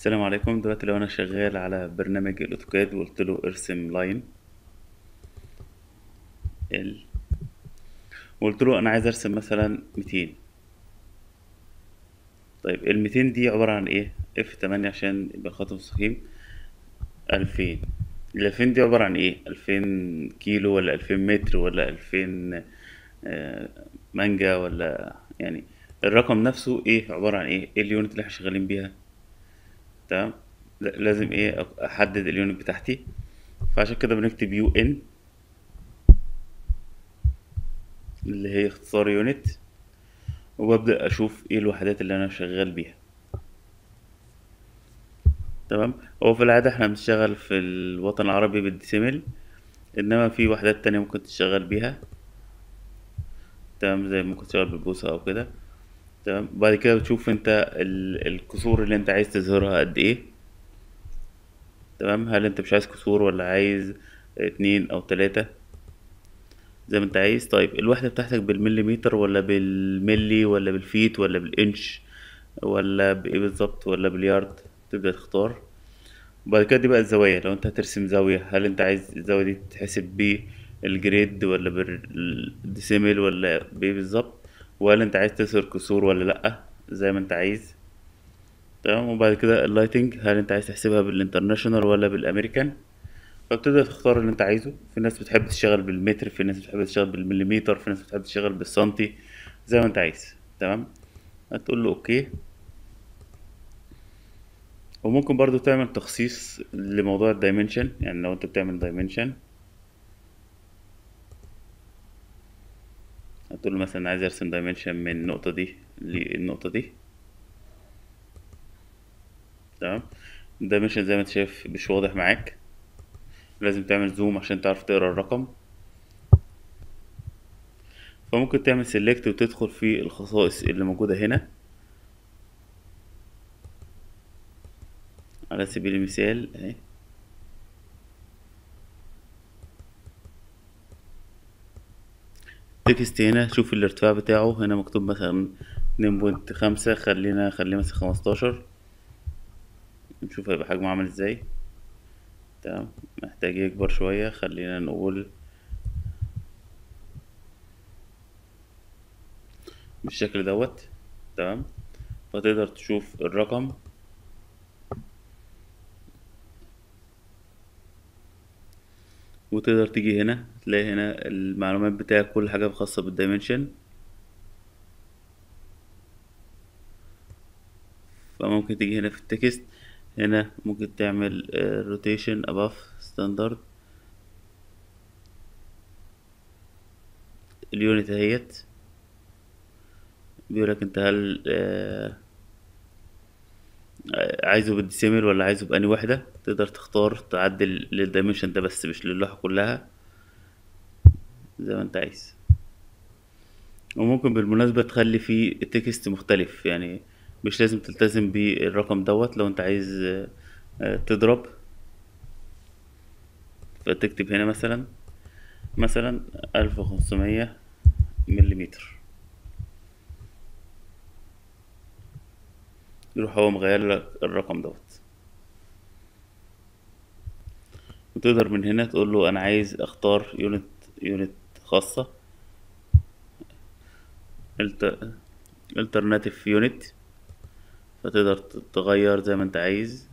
السلام عليكم. دلوقتي لو أنا شغال على برنامج ال AutoCAD وقلت له ارسم line. L وقلت له أنا عايز أرسم مثلا 200 طيب ال 200 دي عبارة عن إيه؟ F8 عشان يبقى خط مستقيم 2000 ال 2000 دي عبارة عن إيه؟ 2000 كيلو ولا 2000 متر ولا 2000 آه، مانجا ولا يعني الرقم نفسه إيه؟ عبارة عن إيه؟ إيه ال unit اللي إحنا شغالين بيها؟ تمام لا- لازم إيه أحدد ال unit بتاعتي. فعشان كده بنكتب UN اللي هي اختصار unit وببدأ أشوف إيه الوحدات اللي أنا شغال بيها. تمام؟ هو في العادة إحنا بنشتغل في الوطن العربي بال decimal إنما في وحدات تانية ممكن تشتغل بيها. تمام؟ زي ممكن تشتغل بالبوصة أو كده. تمام بعد كده بتشوف انت ال- الكسور اللي انت عايز تظهرها قد إيه. تمام؟ هل انت مش عايز كسور ولا عايز اتنين أو تلاتة؟ زي ما انت عايز. طيب الوحدة بتاعتك بالمليمتر ولا بالملي ولا بالفيت ولا بالانش ولا بايه بالظبط؟ ولا باليارد؟ تبدأ تختار. وبعد كده دي بقى الزوايا. لو انت هترسم زاوية هل انت عايز الزاوية دي تتحسب بال grade ولا بال decimal ولا بإيه بالظبط؟ وهل انت عايز تظهر كسور ولا لأ؟ زي ما انت عايز. تمام؟ وبعد كده ال lighting هل انت عايز تحسبها بال international ولا بالأمريكان؟ فبتبدأ تختار اللي انت عايزه. في ناس بتحب تشتغل بالمتر في ناس بتحب تشتغل بالمليمتر في ناس بتحب تشتغل بالسنتي زي ما انت عايز. تمام؟ هتقول له okay. وممكن برضو تعمل تخصيص لموضوع ال dimension يعني لو انت بتعمل dimension. هتقول له مثلا عايز أرسم dimension من النقطة دي للنقطة دي. تمام؟ ال dimension زي ما أنت شايف مش واضح معاك. لازم تعمل zoom عشان تعرف تقرأ الرقم. فممكن تعمل select وتدخل في الخصائص اللي موجودة هنا. على سبيل المثال أهي. text هنا شوف الارتفاع بتاعه هنا مكتوب مثلا اتنين point خمسة خلينا خليه مثلا خمستاشر. نشوف هيبقى حجمه عامل إزاي. تمام محتاج يكبر شوية خلينا نقول بالشكل دوت. تمام فتقدر تشوف الرقم. وتقدر تيجي هنا تلاقي هنا المعلومات بتاعك كل حاجة خاصة بال dimension فممكن تيجي هنا في ال text هنا ممكن تعمل rotation above standard ال unit اهيت بيقولك انت هل آه، عايزه بال decimal ولا عايزه بأني وحدة؟ تقدر تختار تعدل لل dimension ده بس مش للوحة كلها. زي ما انت عايز. وممكن بالمناسبة تخلي فيه تكست مختلف. يعني مش لازم تلتزم بالرقم دوت. لو انت عايز آه، تضرب. فتكتب هنا مثلا مثلا ألف وخمسمية مليمتر. يروح هو مغير لك الرقم دوت. وتقدر من هنا تقول له أنا عايز أختار unit unit خاصة. alternative unit فتقدر تغير زي ما أنت عايز.